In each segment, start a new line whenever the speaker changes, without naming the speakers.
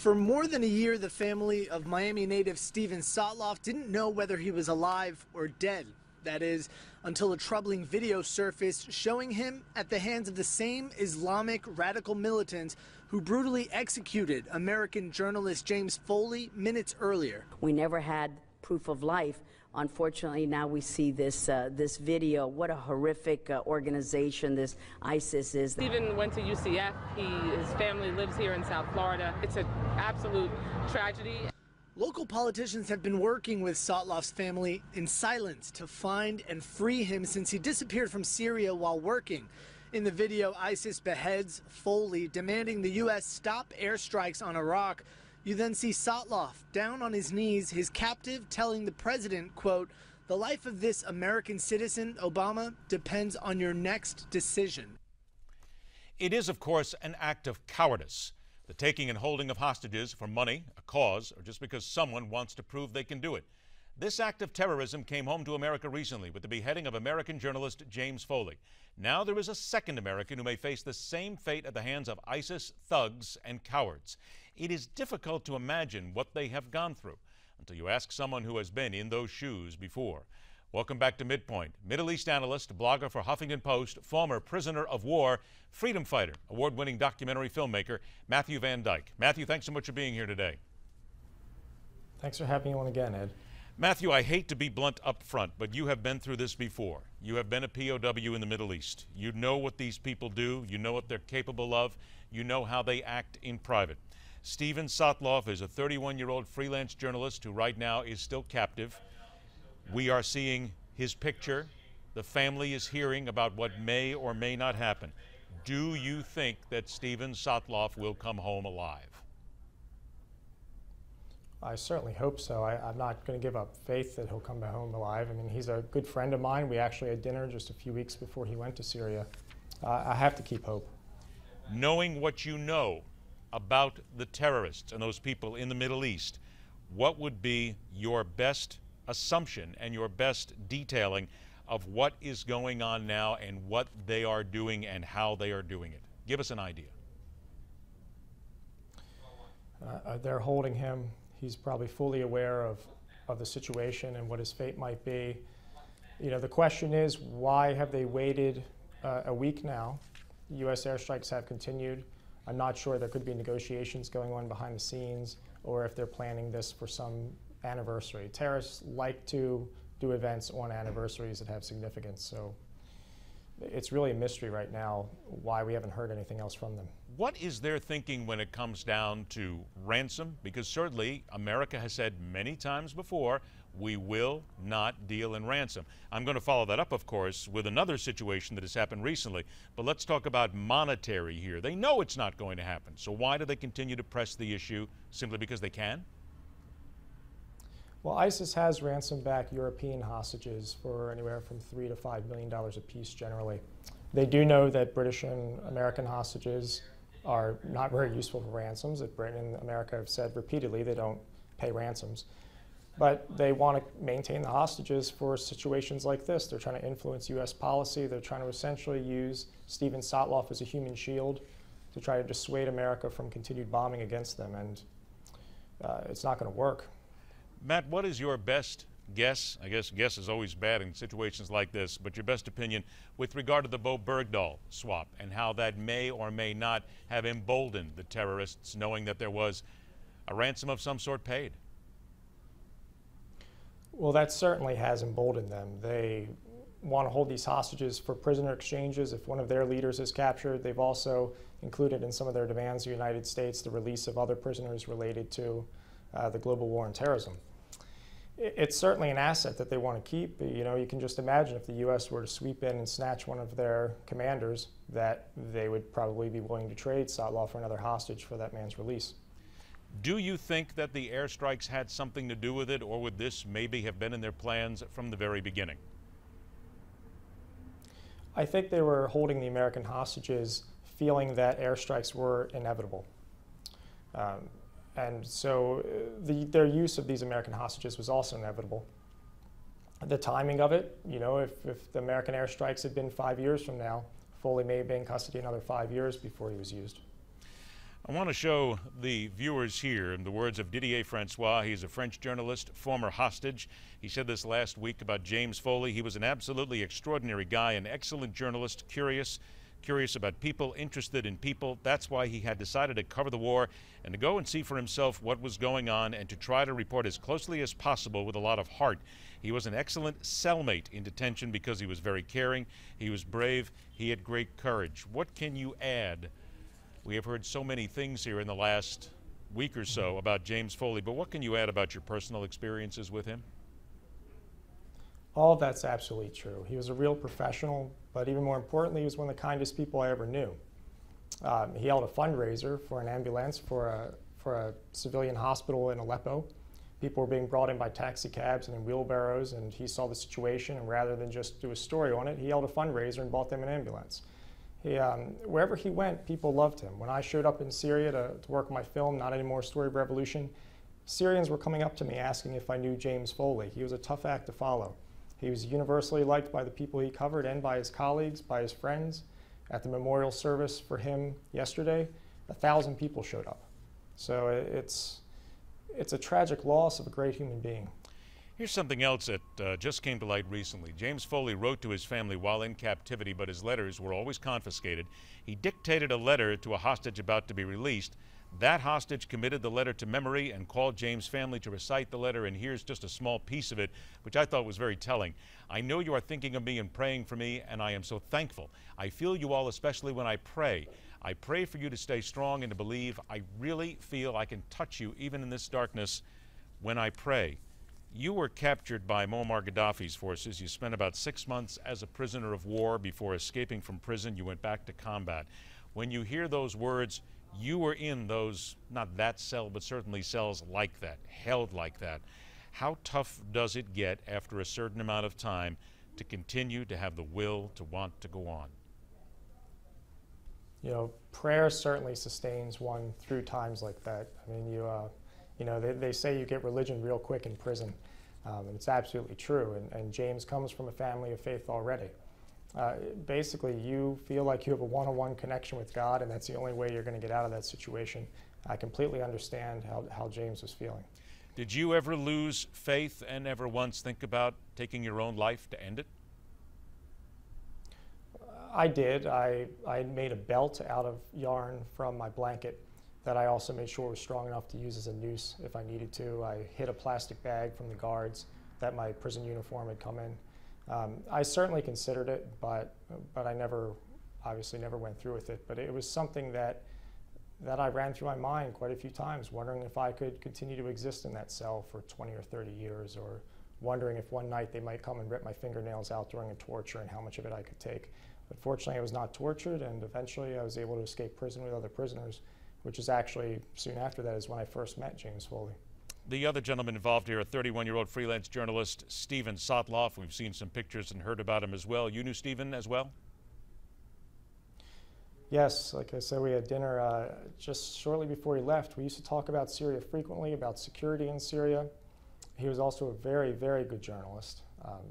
For more than a year, the family of Miami native Steven Sotloff didn't know whether he was alive or dead. That is, until a troubling video surfaced showing him at the hands of the same Islamic radical militants who brutally executed American journalist James Foley minutes earlier.
We never had proof of life. Unfortunately, now we see this uh, this video. What a horrific uh, organization this ISIS is.
Steven went to UCF. He, his family lives here in South Florida. It's an absolute tragedy.
Local politicians have been working with Sotloff's family in silence to find and free him since he disappeared from Syria while working. In the video, ISIS beheads Foley, demanding the U.S. stop airstrikes on Iraq. You then see Sotloff down on his knees, his captive telling the president, quote, the life of this American citizen, Obama, depends on your next decision.
It is, of course, an act of cowardice the taking and holding of hostages for money, a cause, or just because someone wants to prove they can do it. This act of terrorism came home to America recently with the beheading of American journalist James Foley. Now there is a second American who may face the same fate at the hands of ISIS thugs and cowards. It is difficult to imagine what they have gone through until you ask someone who has been in those shoes before. Welcome back to Midpoint. Middle East analyst, blogger for Huffington Post, former prisoner of war, freedom fighter, award winning documentary filmmaker, Matthew VanDyke. Matthew, thanks so much for being here today.
Thanks for having me on again, Ed.
Matthew, I hate to be blunt up front, but you have been through this before. You have been a POW in the Middle East. You know what these people do, you know what they're capable of, you know how they act in private. Steven Sotloff is a 31 year old freelance journalist who right now is still captive. We are seeing his picture. The family is hearing about what may or may not happen. Do you think that Steven Sotloff will come home alive?
I certainly hope so. I, am not going to give up faith that he'll come back home alive. I mean, he's a good friend of mine. We actually had dinner just a few weeks before he went to Syria. Uh, I have to keep hope.
Knowing what you know about the terrorists and those people in the Middle East, what would be your best assumption and your best detailing of what is going on now and what they are doing and how they are doing it. Give us an idea.
Uh, uh, they're holding him. He's probably fully aware of, of the situation and what his fate might be. You know, the question is why have they waited uh, a week now? U.S. airstrikes have continued. I'm not sure there could be negotiations going on behind the scenes or if they're planning this for some anniversary. Terrorists like to do events on anniversaries that have significance. So it's really a mystery right now why we haven't heard anything else from them.
What is their thinking when it comes down to ransom? Because certainly America has said many times before, we will not deal in ransom. I'm going to follow that up, of course, with another situation that has happened recently. But let's talk about monetary here. They know it's not going to happen. So why do they continue to press the issue? Simply because they can?
Well, ISIS has ransomed back European hostages for anywhere from three to five million dollars apiece generally. They do know that British and American hostages are not very useful for ransoms, that Britain and America have said repeatedly they don't pay ransoms. But they want to maintain the hostages for situations like this. They're trying to influence U.S. policy. They're trying to essentially use Steven Sotloff as a human shield to try to dissuade America from continued bombing against them. And uh, it's not going to work.
Matt, what is your best guess? I guess guess is always bad in situations like this, but your best opinion with regard to the Bowe Bergdahl swap and how that may or may not have emboldened the terrorists, knowing that there was a ransom of some sort paid?
Well, that certainly has emboldened them. They want to hold these hostages for prisoner exchanges. If one of their leaders is captured, they've also included in some of their demands the United States the release of other prisoners related to uh, the global war on terrorism it's certainly an asset that they want to keep. You know, you can just imagine if the U.S. were to sweep in and snatch one of their commanders, that they would probably be willing to trade Sotloff for another hostage for that man's release.
Do you think that the airstrikes had something to do with it, or would this maybe have been in their plans from the very beginning?
I think they were holding the American hostages feeling that airstrikes were inevitable. Um, and so uh, the, their use of these American hostages was also inevitable. The timing of it, you know, if, if the American airstrikes had been five years from now, Foley may have been in custody another five years before he was used.
I want to show the viewers here in the words of Didier Francois. He's a French journalist, former hostage. He said this last week about James Foley. He was an absolutely extraordinary guy, an excellent journalist, curious, curious about people, interested in people. That's why he had decided to cover the war and to go and see for himself what was going on and to try to report as closely as possible with a lot of heart. He was an excellent cellmate in detention because he was very caring, he was brave, he had great courage. What can you add? We have heard so many things here in the last week or so about James Foley, but what can you add about your personal experiences with him?
All of that's absolutely true. He was a real professional, but even more importantly, he was one of the kindest people I ever knew. Um, he held a fundraiser for an ambulance for a, for a civilian hospital in Aleppo. People were being brought in by taxi cabs and in wheelbarrows, and he saw the situation, and rather than just do a story on it, he held a fundraiser and bought them an ambulance. He, um, wherever he went, people loved him. When I showed up in Syria to, to work my film, Not Anymore Story of Revolution, Syrians were coming up to me asking if I knew James Foley. He was a tough act to follow. He was universally liked by the people he covered and by his colleagues, by his friends. At the memorial service for him yesterday, a thousand people showed up. So it's, it's a tragic loss of a great human being.
Here's something else that uh, just came to light recently. James Foley wrote to his family while in captivity, but his letters were always confiscated. He dictated a letter to a hostage about to be released. That hostage committed the letter to memory and called James' family to recite the letter, and here's just a small piece of it, which I thought was very telling. I know you are thinking of me and praying for me, and I am so thankful. I feel you all, especially when I pray. I pray for you to stay strong and to believe. I really feel I can touch you even in this darkness when I pray. You were captured by Muammar Gaddafi's forces. You spent about six months as a prisoner of war before escaping from prison. You went back to combat. When you hear those words, you were in those, not that cell, but certainly cells like that, held like that. How tough does it get after a certain amount of time to continue to have the will to want to go on?
You know, prayer certainly sustains one through times like that. I mean, you, uh, you know, they, they say you get religion real quick in prison, um, and it's absolutely true. And, and, James comes from a family of faith already. Uh, basically, you feel like you have a one on one connection with God, and that's the only way you're going to get out of that situation. I completely understand how, how James was feeling.
Did you ever lose faith and ever once think about taking your own life to end it?
I did. I, I made a belt out of yarn from my blanket that I also made sure was strong enough to use as a noose if I needed to. I hid a plastic bag from the guards that my prison uniform had come in. Um, I certainly considered it, but but I never, obviously, never went through with it. But it was something that that I ran through my mind quite a few times, wondering if I could continue to exist in that cell for 20 or 30 years, or wondering if one night they might come and rip my fingernails out during a torture and how much of it I could take. But fortunately, I was not tortured, and eventually I was able to escape prison with other prisoners which is actually soon after that is when I first met James Foley.
The other gentleman involved here, a 31 year old freelance journalist, Steven Sotloff. We've seen some pictures and heard about him as well. You knew Steven as well?
Yes, like I said, we had dinner uh, just shortly before he left. We used to talk about Syria frequently, about security in Syria. He was also a very, very good journalist um,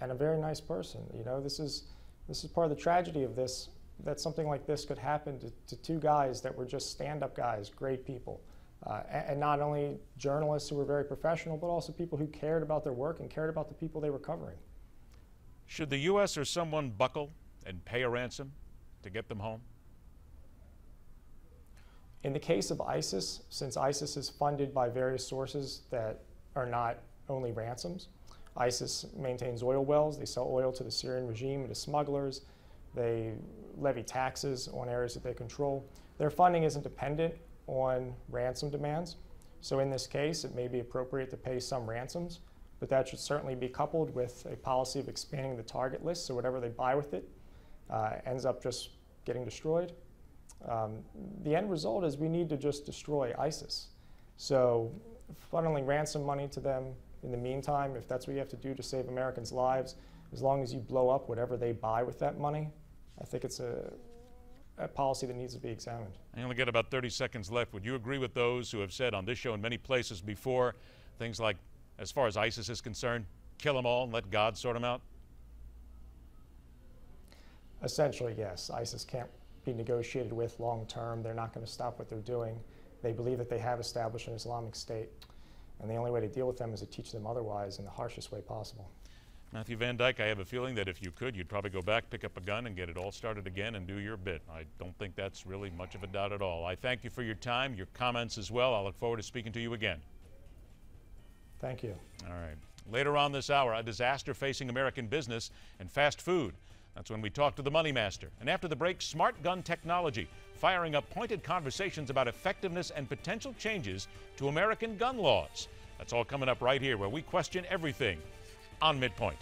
and a very nice person. You know, this is, this is part of the tragedy of this that something like this could happen to, to two guys that were just stand-up guys, great people. Uh, and, and, not only journalists who were very professional, but also people who cared about their work and cared about the people they were covering.
Should the U.S. or someone buckle and pay a ransom to get them home?
In the case of ISIS, since ISIS is funded by various sources that are not only ransoms, ISIS maintains oil wells, they sell oil to the Syrian regime and to smugglers, they levy taxes on areas that they control. Their funding isn't dependent on ransom demands. So in this case, it may be appropriate to pay some ransoms, but that should certainly be coupled with a policy of expanding the target list so whatever they buy with it uh, ends up just getting destroyed. Um, the end result is we need to just destroy ISIS. So funneling ransom money to them in the meantime, if that's what you have to do to save Americans' lives, as long as you blow up whatever they buy with that money, I think it's a, a policy that needs to be examined.
I only get about 30 seconds left. Would you agree with those who have said on this show and many places before things like, as far as ISIS is concerned, kill them all and let God sort them out?
Essentially, yes. ISIS can't be negotiated with long term. They're not going to stop what they're doing. They believe that they have established an Islamic State, and the only way to deal with them is to teach them otherwise in the harshest way possible.
Matthew VanDyke, I have a feeling that if you could, you'd probably go back, pick up a gun, and get it all started again and do your bit. I don't think that's really much of a doubt at all. I thank you for your time, your comments as well. I look forward to speaking to you again.
Thank you.
All right. Later on this hour, a disaster facing American business and fast food. That's when we talk to the Money Master. And after the break, smart gun technology, firing up pointed conversations about effectiveness and potential changes to American gun laws. That's all coming up right here, where we question everything on Midpoint.